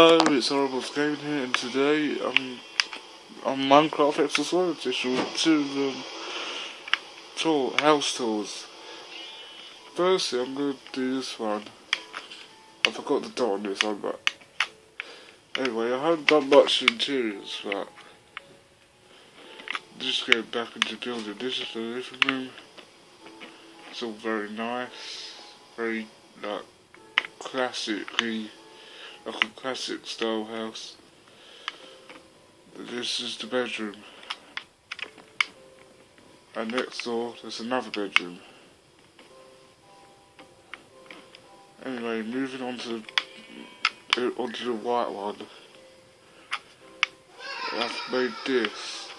Hello, it's Horrible Gaming here, and today I'm on Minecraft Xbox Edition with two um, tour, house tours. Firstly, I'm going to do this one. I forgot the dot on this one, but anyway, I haven't done much interiors, but just getting back into building. This is the living room. It's all very nice, very like classically like a classic style house. This is the bedroom. And next door there's another bedroom. Anyway, moving on to the, onto the white one. I've made this.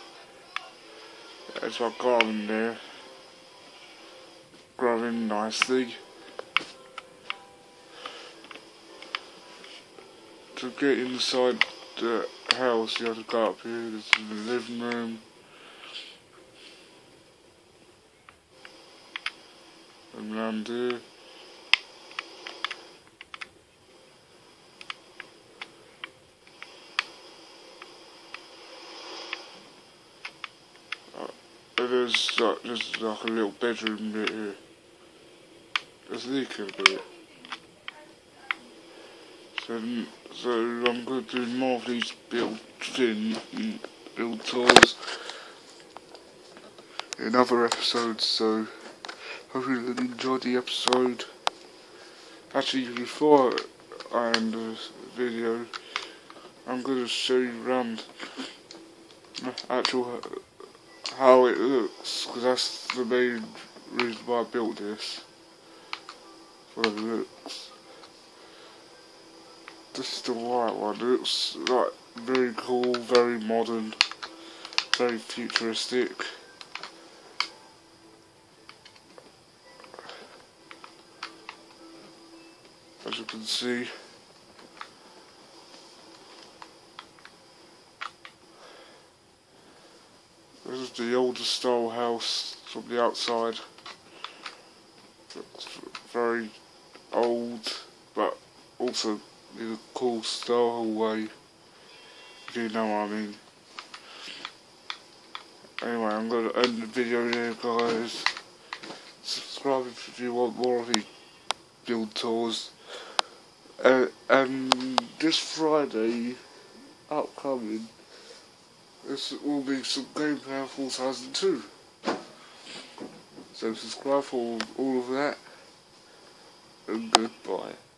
There's my garden there. Growing nicely. To get inside the house, you have to go up here. This is the living room. And round here. Uh, there's like, there's like a little bedroom bit here. There's leaking a bit. So, I'm going to do more of these built-in build tours in other episodes. So hope you enjoyed the episode. Actually, before I end this video, I'm going to show you around actual how it looks because that's the main reason why I built this for the looks this is the right one. It looks like very cool, very modern, very futuristic. As you can see. This is the older style house from the outside. It's very old, but also in a cool style way. You know what I mean. Anyway, I'm going to end the video here, guys. Subscribe if you want more of these build tours. Uh, and this Friday, upcoming, this will be some Game Gameplay 4002. So subscribe for all of that, and goodbye.